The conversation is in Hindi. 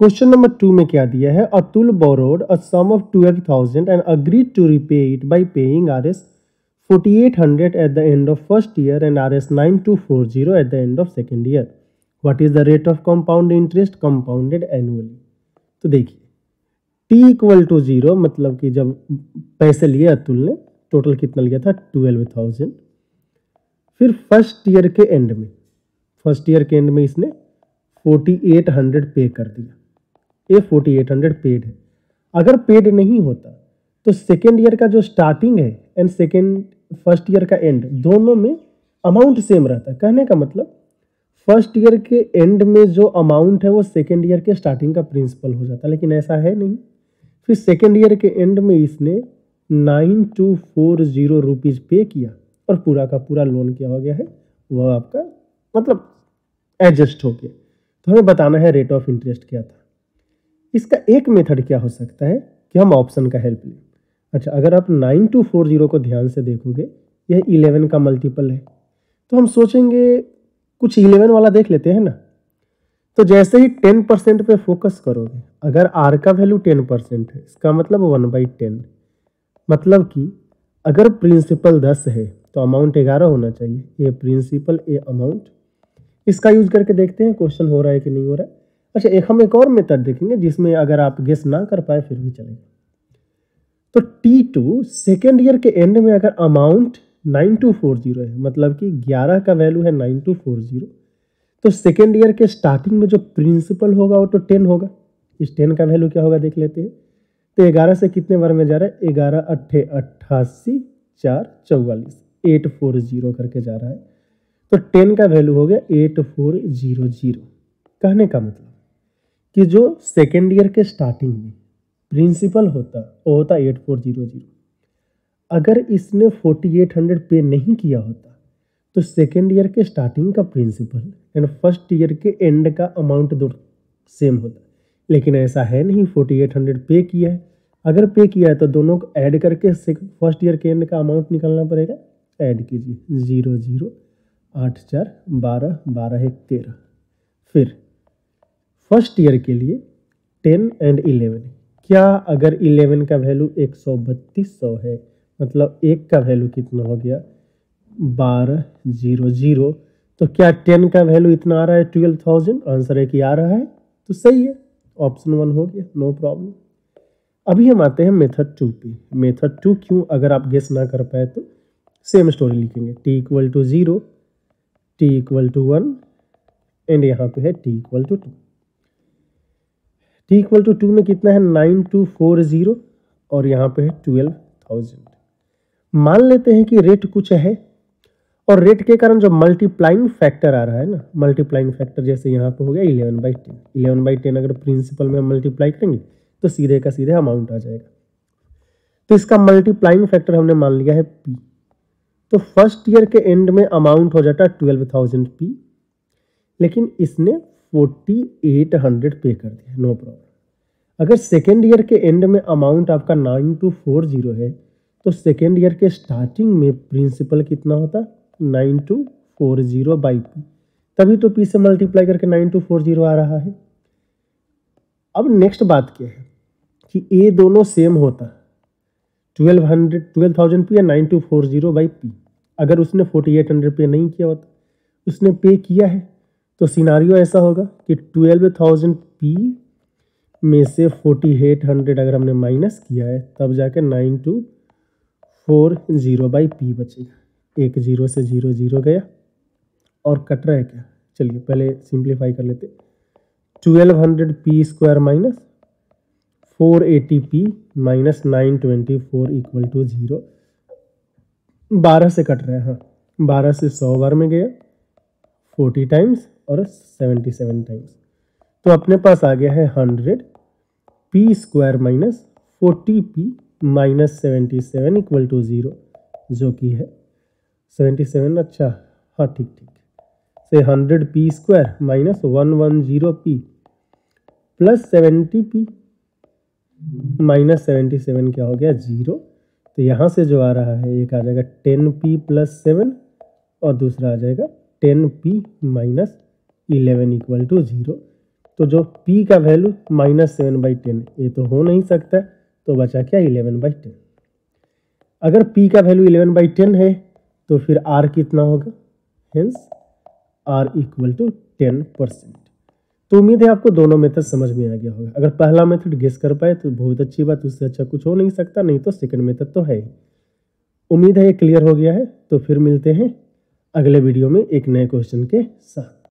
क्वेश्चन नंबर टू में क्या दिया है? Atul borrowed a sum of twelve thousand and agreed to repay it by paying R S forty eight hundred at the end of first year and R S nine two four zero at the end of second year what is the rate of compound interest compounded annually तो देखिए टी इक्वल टू ज़ीरो मतलब कि जब पैसे लिए अतुल ने टोटल कितना लिया था? ट्वेल्व थाउज़ेंड फिर फ़र्स्ट ईयर के एंड में फ़र्स्ट ईयर के एंड में इसने फोर्टी एट हंड्रेड पे कर दिया। ये फोर्टी एट हंड्रेड पेड है। अगर पेड नहीं होता तो सेकेंड ईयर का जो स्टार्टिंग है एंड सेकेंड फ़र्स्ट ईयर का एंड दोनों में अमाउंट सेम रहता है। कहने का मतलब फ़र्स्ट ईयर के एंड में जो अमाउंट है, वो सेकेंड ईयर के स्टार्टिंग का प्रिंसिपल हो जाता है। लेकिन ऐसा है नहीं। फिर सेकेंड ईयर के एंड में इसने nine two four zero rupees pay किया और पूरा का पूरा लोन क्या हो गया है? वह आपका मतलब एडजस्ट हो गया। तो हमें बताना है रेट ऑफ़ इंटरेस्ट क्या था। इसका एक मेथड क्या हो सकता है कि हम ऑप्शन का हेल्प लें? अच्छा अगर आप नाइन टू फोर ज़ीरो को ध्यान से देखोगे, यह इलेवन का मल्टीपल है। तो हम सोचेंगे, कुछ इलेवन वाला देख लेते हैं ना? तो जैसे ही टेन परसेंट पर फोकस करोगे, अगर आर का वैल्यू टेन परसेंट है, इसका मतलब वन बाई टेन। मतलब कि अगर प्रिंसिपल दस है तो अमाउंट ग्यारह होना चाहिए। ये प्रिंसिपल ए अमाउंट। इसका यूज़ करके देखते हैं, क्वेश्चन हो रहा है कि नहीं हो रहा है। अच्छा एक, हम एक और मेथड देखेंगे जिसमें अगर आप गेस ना कर पाए, फिर भी चलेगा। तो टी टू सेकेंड ईयर के एंड में अगर amount nine two four zero है मतलब कि ग्यारह का वैल्यू है नाइन टू फोर ज़ीरो तो सेकेंड ईयर के स्टार्टिंग में जो प्रिंसिपल होगा, वो तो टेन होगा। इस टेन का वैल्यू क्या होगा, देख लेते हैं। तो ग्यारह से कितने बार में जा रहा है? ग्यारह अट्ठे अट्ठासी, चार, चौवालीस एट फोर ज़ीरो करके जा रहा है। तो टेन का वैल्यू हो गया एट फोर ज़ीरो ज़ीरो कहने का मतलब कि जो सेकेंड ईयर के स्टार्टिंग में प्रिंसिपल होता, वो होता एट फोर ज़ीरो ज़ीरो अगर इसने फोर्टी एट हंड्रेड पे नहीं किया होता तो सेकेंड ईयर के स्टार्टिंग का प्रिंसिपल एंड फ़र्स्ट ईयर के एंड का अमाउंट दो सेम होता। लेकिन ऐसा है नहीं फोर्टी एट हंड्रेड पे किया है। अगर पे किया है तो दोनों को ऐड करके फ़र्स्ट ईयर के एंड का अमाउंट निकालना पड़ेगा। ऐड कीजिए ज़ीरो ज़ीरो आठ चार बारह बारह एक तेरह। फिर फ़र्स्ट ईयर के लिए टेन एंड इलेवन। क्या अगर इलेवन का वैल्यू एक सौ बत्तीस सौ है मतलब एक का वैल्यू कितना हो गया? बारह, ज़ीरो ज़ीरो। तो क्या टेन का वैल्यू इतना आ रहा है? Twelve thousand. आंसर है कि आ रहा है तो सही है। ऑप्शन वन हो गया, नो प्रॉब्लम। अभी हम आते हैं मेथड टू पे। मेथड टू क्यों? अगर आप गेस ना कर पाए तो सेम स्टोरी लिखेंगे। T equal to zero T equal to one and यहाँ पे है T equal to two T equal to two में कितना है? नाइन टू फोर ज़ीरो और यहाँ पे है ट्वेल्व थाउज़ेंड मान लेते हैं कि रेट कुछ है और रेट के कारण जो मल्टीप्लाइंग फैक्टर आ रहा है ना मल्टीप्लाइंग फैक्टर जैसे यहाँ पे हो गया eleven by ten eleven by ten अगर प्रिंसिपल में मल्टीप्लाई करेंगे तो सीधे का सीधे अमाउंट आ जाएगा। तो इसका मल्टीप्लाइंग फैक्टर हमने मान लिया है पी तो फ़र्स्ट ईयर के एंड में अमाउंट हो जाता है ट्वेल्व थाउज़ेंड पी लेकिन इसने फोर्टी एट हंड्रेड पे कर दिया नो प्रॉब्लम अगर सेकेंड ईयर के एंड में अमाउंट आपका नाइन टू फोर ज़ीरो है तो सेकेंड ईयर के स्टार्टिंग में प्रिंसिपल कितना होता? Nine two four zero by P तभी तो पी से मल्टीप्लाई करके नाइन टू फोर ज़ीरो आ रहा है. अब नेक्स्ट बात क्या है? कि ए दोनों सेम होता. Twelve hundred twelve thousand P या nine two four zero by P अगर उसने फोर्टी एट हंड्रेड पे नहीं किया होता, उसने पे किया है? तो सिनारियो ऐसा होगा कि ट्वेल्व थाउज़ेंड पी में से फोर्टी एट हंड्रेड अगर हमने माइनस किया है, तब जाके nine two four zero by P बचेगा। एक ज़ीरो से ज़ीरो ज़ीरो गया। और कट रहा है क्या? चलिए, पहले सिंप्लीफाई कर लेते। Twelve hundred P square minus four eighty P minus nine twenty four equal to zero. बारह से कट रहा है हाँ। बारह से सौ बार में गया। फोर्टी टाइम्स और सेवेंटी सेवन टाइम्स तो अपने पास आ गया है hundred P square minus forty P minus seventy seven equal to zero जो कि है। सेवेंटी सेवन अच्छा हाँ ठीक ठीक। से hundred P square minus one one zero P plus seventy P minus seventy seven क्या हो गया? ज़ीरो तो यहाँ से जो आ रहा है, एक आ जाएगा टेन पी प्लस सेवन और दूसरा आ जाएगा ten P minus eleven equal to zero. तो जो p का value minus seven by ten, ये तो हो नहीं सकता तो बचा क्या इलेवन बाई टेन? अगर p का वैल्यू इलेवन बाई टेन है तो फिर r कितना होगा? Hence r equal to ten percent. तो उम्मीद है आपको दोनों मेथड समझ में आ गया होगा। अगर पहला मेथड गेस कर पाए तो बहुत अच्छी बात, उससे अच्छा कुछ हो नहीं सकता, नहीं तो सेकंड मेथड तो है ही। उम्मीद है ये क्लियर हो गया है तो फिर मिलते हैं अगले वीडियो में एक नए क्वेश्चन के साथ।